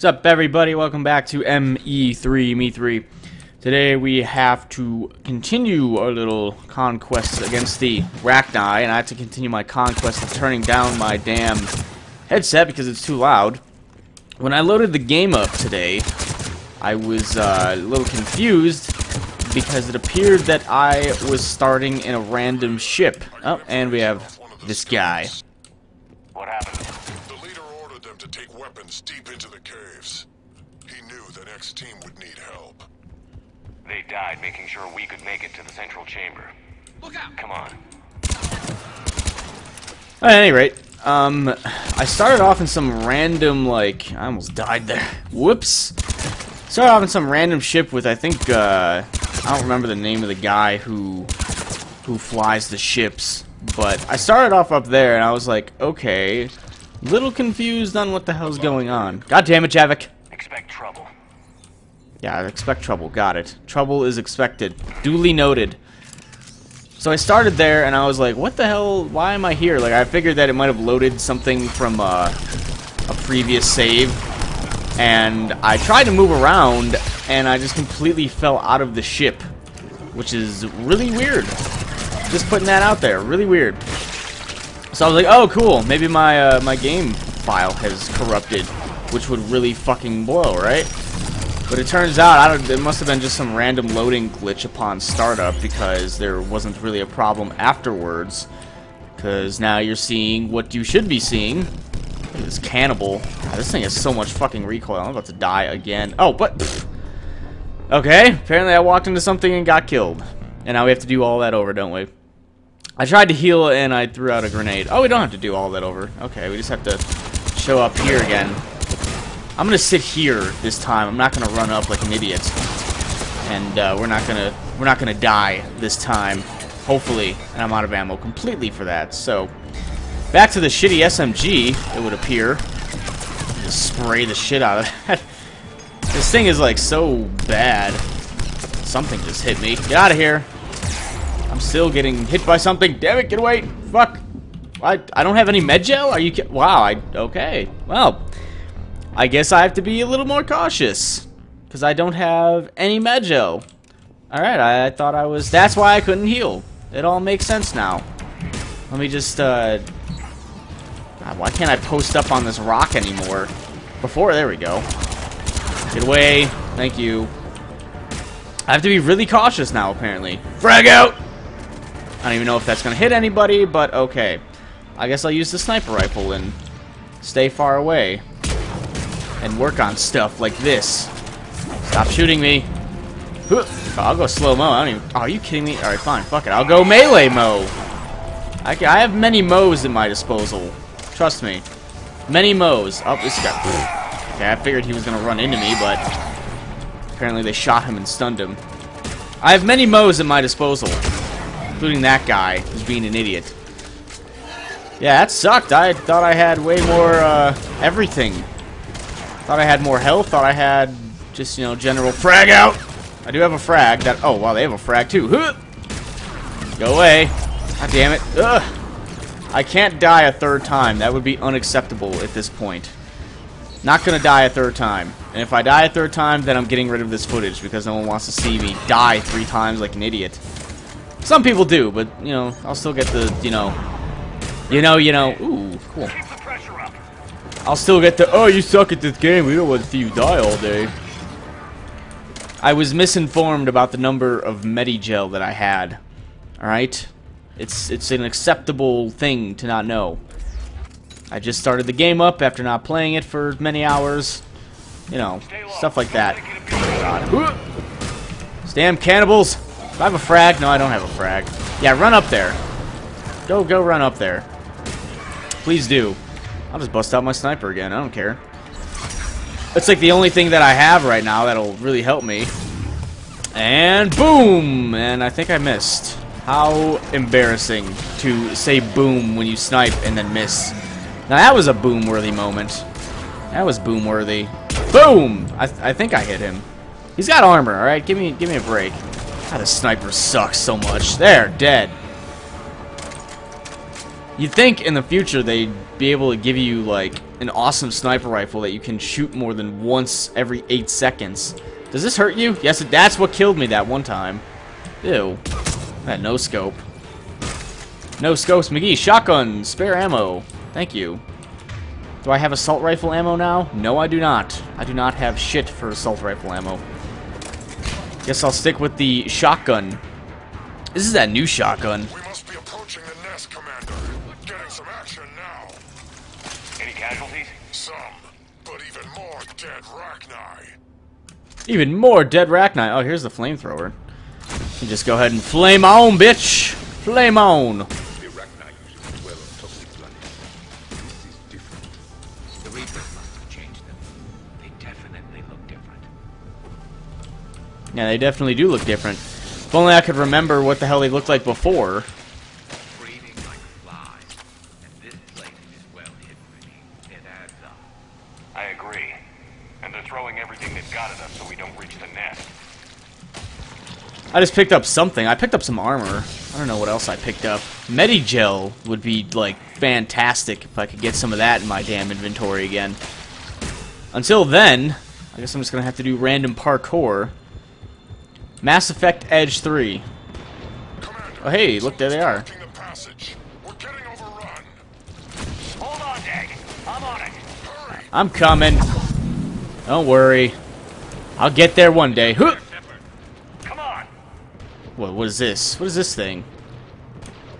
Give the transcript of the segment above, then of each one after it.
What's up, everybody? Welcome back to ME3, Me3. Today we have to continue our little conquest against the Rachni, and I have to continue my conquest of turning down my damn headset because it's too loud. When I loaded the game up today, I was uh, a little confused because it appeared that I was starting in a random ship. Oh, and we have this guy. What happened? The leader ordered them to take weapons deep into the caves. He next team would need help. They died making sure we could make it to the central chamber. Look out! Come on. At any rate, um, I started off in some random, like, I almost died there. Whoops. Started off in some random ship with, I think, uh, I don't remember the name of the guy who, who flies the ships. But I started off up there, and I was like, okay, little confused on what the hell's going on. God damn it, Javik. Expect trouble. Yeah, expect trouble. Got it. Trouble is expected. Duly noted. So I started there, and I was like, what the hell? Why am I here? Like, I figured that it might have loaded something from uh, a previous save. And I tried to move around, and I just completely fell out of the ship. Which is really weird. Just putting that out there. Really weird. So I was like, oh, cool. Maybe my, uh, my game file has corrupted. Which would really fucking blow, right? But it turns out, I don't, it must have been just some random loading glitch upon startup because there wasn't really a problem afterwards. Because now you're seeing what you should be seeing. This cannibal. God, this thing has so much fucking recoil. I'm about to die again. Oh, but... Okay, apparently I walked into something and got killed. And now we have to do all that over, don't we? I tried to heal and I threw out a grenade. Oh, we don't have to do all that over. Okay, we just have to show up here again. I'm gonna sit here this time. I'm not gonna run up like an idiot, and uh, we're not gonna we're not gonna die this time. Hopefully, and I'm out of ammo completely for that. So, back to the shitty SMG. It would appear. Just spray the shit out of that. this thing is like so bad. Something just hit me. Get out of here. I'm still getting hit by something. Damn it! Get away! Fuck! I I don't have any med gel. Are you? Wow. I okay. Well. I guess I have to be a little more cautious. Because I don't have any Medigel. Alright, I, I, thought I was... That's why I couldn't heal. It all makes sense now. Let me just, uh... God, why can't I post up on this rock anymore? Before, there we go. Get away. Thank you. I have to be really cautious now, apparently. Frag out! I don't even know if that's going to hit anybody, but okay. I guess I'll use the sniper rifle and stay far away and work on stuff like this. Stop shooting me. I'll go slow-mo. I don't even... Oh, are you kidding me? Alright, fine. Fuck it. I'll go melee mo. I, I have many mo's at my disposal. Trust me. Many mo's. Oh, this guy... Okay, I figured he was going to run into me, but... Apparently they shot him and stunned him. I have many mo's at my disposal. Including that guy, who's being an idiot. Yeah, that sucked. I thought I had way more, uh, everything. Thought I had more health. Thought I had just, you know, general frag out. I do have a frag. That Oh, wow, they have a frag too. Go away. God damn it. Ugh. I can't die a third time. That would be unacceptable at this point. Not gonna die a third time. And if I die a third time, then I'm getting rid of this footage because no one wants to see me die three times like an idiot. Some people do, but, you know, I'll still get the, you know... You know, you know... Ooh, cool. I'll still get the, oh, you suck at this game. We don't want to see you die all day. I was misinformed about the number of Medigel that I had. Alright? It's, it's an acceptable thing to not know. I just started the game up after not playing it for many hours. You know, stuff like that. God. Damn cannibals! Do I have a frag? No, I don't have a frag. Yeah, run up there. Go, go run up there. Please do. I'll just bust out my sniper again. I don't care. It's like the only thing that I have right now that'll really help me. And boom! And I think I missed. How embarrassing to say boom when you snipe and then miss. Now that was a boom-worthy moment. That was boom-worthy. Boom! I, th I think I hit him. He's got armor, alright? Give me give me a break. God, the sniper sucks so much. There, dead. You'd think in the future they'd be able to give you like an awesome sniper rifle that you can shoot more than once every eight seconds. Does this hurt you? Yes, that's what killed me that one time. Ew. That no scope. No scopes, McGee. Shotgun. Spare ammo. Thank you. Do I have assault rifle ammo now? No, I do not. I do not have shit for assault rifle ammo. Guess I'll stick with the shotgun. This is that new shotgun. We must approaching the nest, Commander. Getting some action now. Any casualties? Some, but even more dead Rachni. Even more dead Rachni. Oh, here's the flamethrower. You just go ahead and flame on, bitch! Flame on! The Rachni usually dwell on toxic planets. This is different. The Reapers must have changed them. They definitely look different. Yeah, they definitely do look different. If only I could remember what the hell they looked like before. Breathing like flies. And this place is well hidden, Ricky. It adds up. I agree. And they're throwing everything at us so we don't reach the nest. I just picked up something. I picked up some armor. I don't know what else I picked up. Medigel would be, like, fantastic if I could get some of that in my damn inventory again. Until then, I guess I'm just gonna have to do random parkour. Mass Effect Edge 3. Commander. Oh, hey, look, there they are. the passage. We're getting overrun. Hold on, Dag. I'm on it. Hurry. I'm coming. Don't worry. I'll get there one day. Huh! Come on. What, what is this? What is this thing?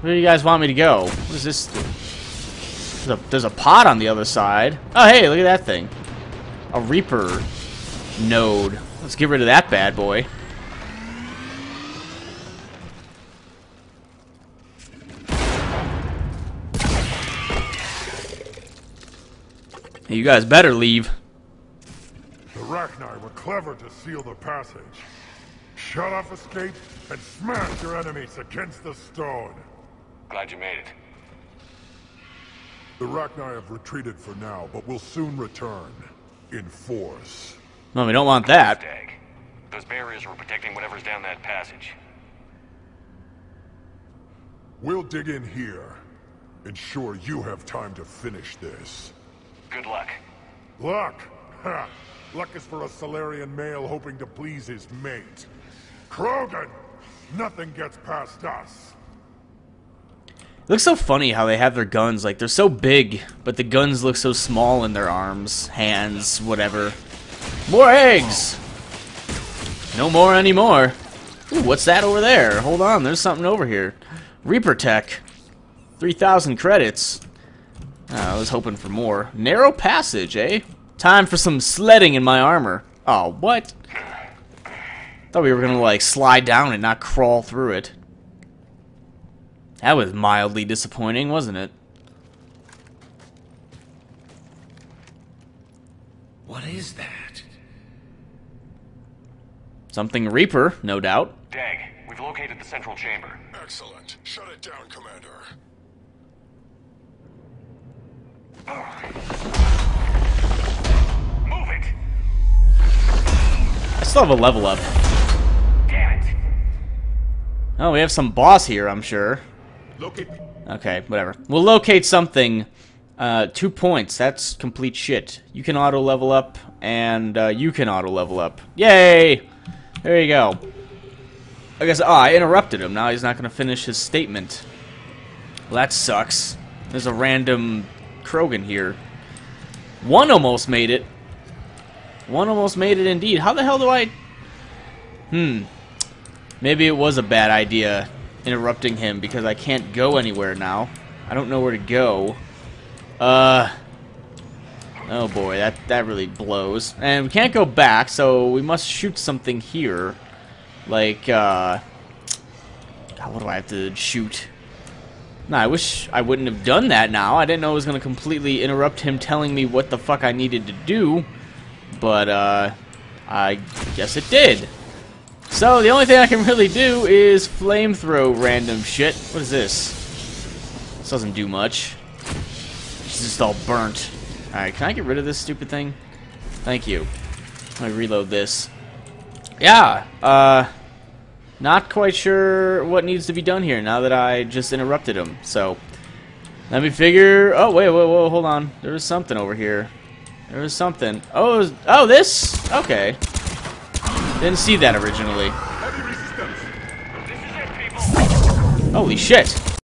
Where do you guys want me to go? What is this? There's a, there's a pot on the other side. Oh, hey, look at that thing. A Reaper node. Let's get rid of that bad boy. You guys better leave. The Rachni were clever to seal the passage. Shut off escape and smash your enemies against the stone. Glad you made it. The Rachni have retreated for now, but will soon return. In force. No, we don't want that. Dag. Those barriers were protecting whatever's down that passage. We'll dig in here. Ensure you have time to finish this. Good luck. Luck! Ha! Luck is for a Salarian male hoping to please his mate. Krogan! Nothing gets past us. It looks so funny how they have their guns. Like, they're so big, but the guns look so small in their arms, hands, whatever. More eggs! No more anymore. Ooh, what's that over there? Hold on, there's something over here. Reaper Tech. 3,000 credits. Oh, I was hoping for more. Narrow passage, eh? Time for some sledding in my armor. Oh, what? Thought we were gonna, like, slide down and not crawl through it. That was mildly disappointing, wasn't it? What is that? Something Reaper, no doubt. Dag, we've located the central chamber. Excellent. Shut it down, Commander. I still have a level up. Damn it! Oh, we have some boss here, I'm sure. Locate. Okay, whatever. We'll locate something. Uh, two points. That's complete shit. You can auto level up, and uh, you can auto level up. Yay! There you go. I guess. Oh, I interrupted him. Now he's not going to finish his statement. Well, that sucks. There's a random Krogan here. One almost made it. One almost made it indeed. How the hell do I... Hmm. Maybe it was a bad idea interrupting him because I can't go anywhere now. I don't know where to go. Uh... Oh boy, that, that really blows. And we can't go back, so we must shoot something here. Like, uh... God, what do I have to shoot? Nah, I wish I wouldn't have done that now. I didn't know it was going to completely interrupt him telling me what the fuck I needed to do. But, uh, I guess it did. So, the only thing I can really do is flamethrow random shit. What is this? This doesn't do much. It's just all burnt. Alright, can I get rid of this stupid thing? Thank you. Let me reload this. Yeah, uh... Not quite sure what needs to be done here now that I just interrupted him. So, Let me figure. Oh wait, wait, wait, hold on. There was something over here. There was something. Oh, was... oh, this. Okay. Didn't see that originally. Heavy resistance. This is it, people. Holy shit!